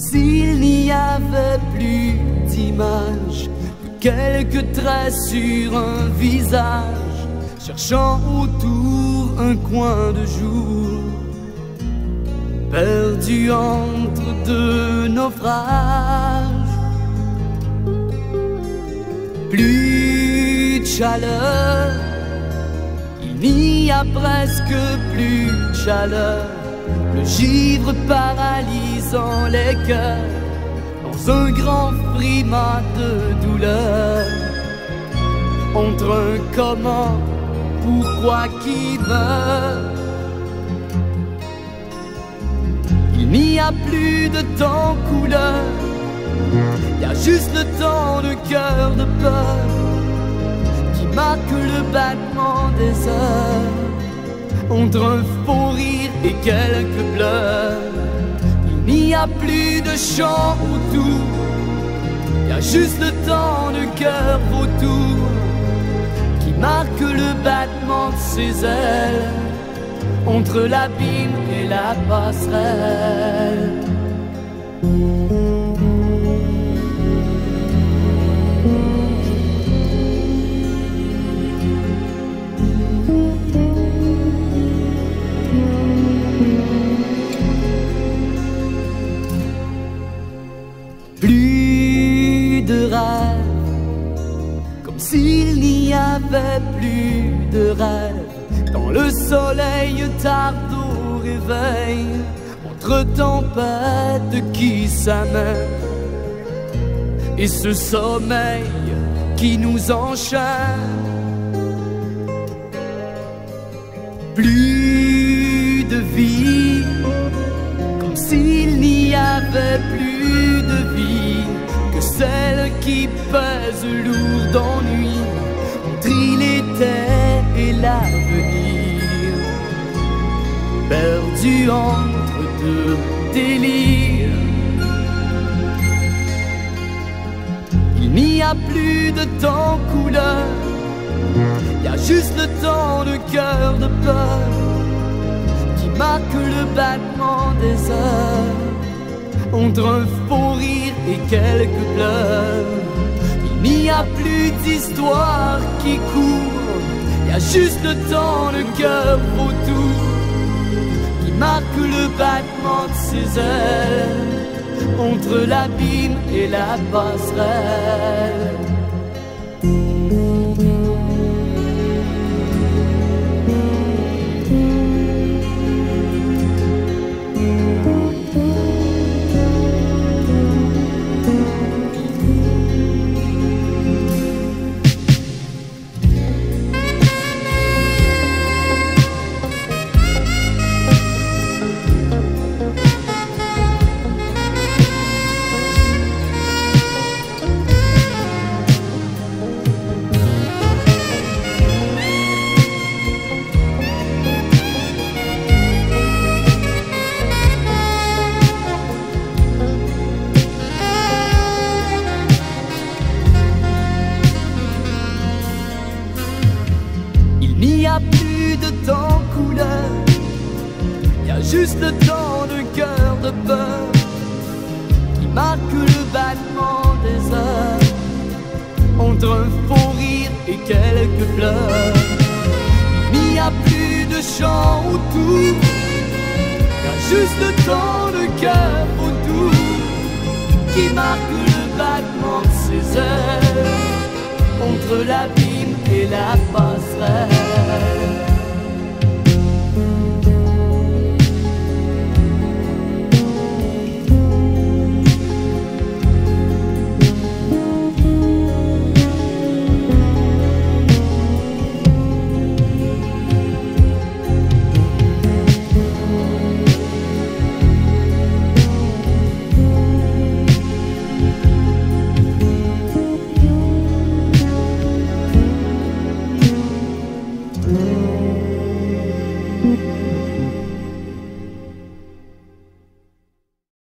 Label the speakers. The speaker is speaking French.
Speaker 1: s'il n'y avait plus d'images que quelques traits sur un visage, cherchant autour un coin de jour, perdu entre deux naufrages. Plus de chaleur, il n'y a presque plus de chaleur le givre paralysant les cœurs dans un grand frimat de douleur. Entre un comment, pourquoi qui meurt? Il n'y a plus de temps couleur, il y a juste le temps de cœur de peur qui marque le battement des heures entre un faux rire et quelques pleurs. Il n'y a plus de chant autour, il y a juste le temps de cœur vautour qui marque le battement de ses ailes entre l'abîme et la passerelle. S'il n'y avait plus de rêve. Quand le soleil tarde au réveil, entre tempêtes qui s'amènent, et ce sommeil qui nous enchaîne. Plus de vie, comme s'il n'y avait plus celle qui pèse lourd d'ennui entre était et l'avenir, perdu entre deux délires. Il n'y a plus de temps couleur, il y a juste le temps de cœur de peur qui marque le battement des heures entre un faux rire et quelques pleurs. Il n'y a plus d'histoire qui court, il y a juste le temps, le cœur autour qui marque le battement de ses ailes entre l'abîme et la passerelle. De temps couleur, il y a juste le temps de cœur de peur qui marque le battement des heures entre un faux rire et quelques pleurs. Il n'y a plus de chant autour, y a juste le temps de cœur autour qui marque le battement de ses ailes entre l'abîme et la passerelle.